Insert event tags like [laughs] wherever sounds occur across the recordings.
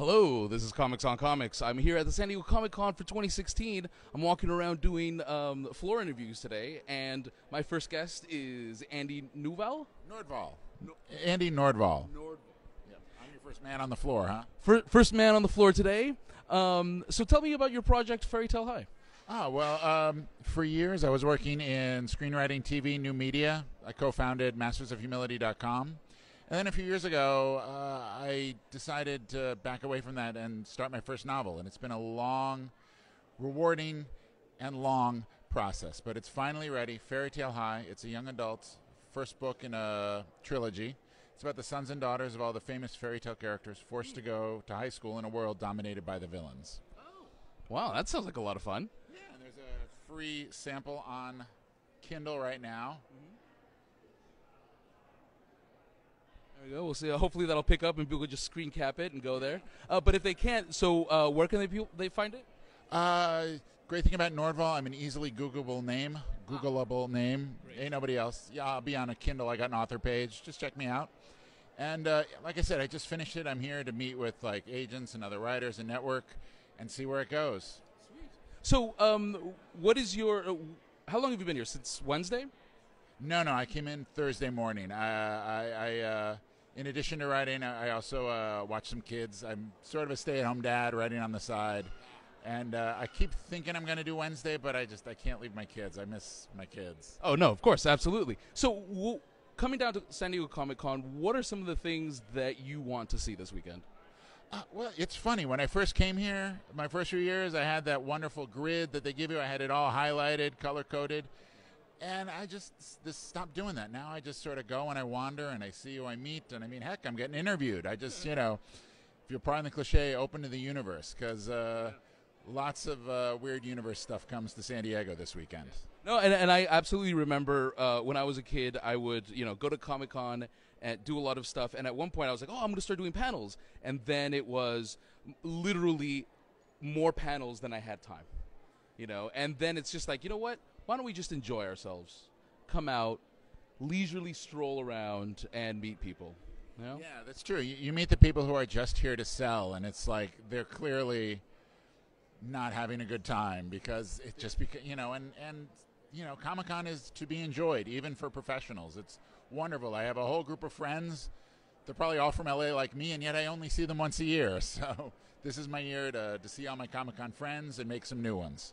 Hello, this is Comics on Comics. I'm here at the San Diego Comic Con for 2016. I'm walking around doing um, floor interviews today, and my first guest is Andy Newval. Nordvall. Andy Nordvall. Yep. I'm your first man on the floor, huh? Fir- First man on the floor today. Um, so tell me about your project, Fairy Tale High. Ah, well, um, for years I was working in screenwriting, TV, new media. I co-founded MastersOfHumility.com. And then a few years ago, uh, I decided to back away from that and start my first novel. And it's been a long, rewarding, and long process. But it's finally ready. Fairy Tale High. It's a young adult first book in a trilogy. It's about the sons and daughters of all the famous fairy tale characters forced to go to high school in a world dominated by the villains. Wow, that sounds like a lot of fun. Yeah, and there's a free sample on Kindle right now. There we go. We'll see. Hopefully that'll pick up and people just screen cap it and go there. Uh, but if they can't, so uh, where can they pe- they find it? Uh, great thing about Nordvall, I'm an easily Googleable name. Googleable name. Ain't nobody else. Yeah, I'll be on a Kindle. I got an author page. Just check me out. And uh, like I said, I just finished it. I'm here to meet with like agents and other writers and network, and see where it goes. Sweet. So, um, what is your? Uh, how long have you been here? Since Wednesday? No, no, I came in Thursday morning. I, I, I uh, in addition to writing, I also uh, watch some kids. I'm sort of a stay-at-home dad, writing on the side, and uh, I keep thinking I'm going to do Wednesday, but I just I can't leave my kids. I miss my kids. Oh no, of course, absolutely. So, w- coming down to San Diego Comic Con, what are some of the things that you want to see this weekend? Uh, well, it's funny. When I first came here, my first few years, I had that wonderful grid that they give you. I had it all highlighted, color coded. And I just, just stopped doing that. Now I just sort of go and I wander and I see who I meet. And I mean, heck, I'm getting interviewed. I just, you know, if you're pardon the cliche, open to the universe because uh, lots of uh, weird universe stuff comes to San Diego this weekend. No, and, and I absolutely remember uh, when I was a kid, I would you know go to Comic Con and do a lot of stuff. And at one point, I was like, oh, I'm going to start doing panels. And then it was literally more panels than I had time. You know, and then it's just like, you know what? Why don't we just enjoy ourselves? Come out, leisurely stroll around, and meet people. You know? Yeah, that's true. You, you meet the people who are just here to sell, and it's like they're clearly not having a good time because it just because you know, and and you know, Comic Con is to be enjoyed, even for professionals. It's wonderful. I have a whole group of friends. They're probably all from LA like me, and yet I only see them once a year. [laughs] So this is my year to to see all my Comic Con friends and make some new ones.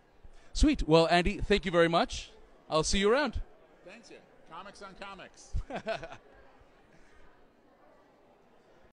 Sweet. Well, Andy, thank you very much. I'll see you around. Thanks, you. Comics on comics. [laughs]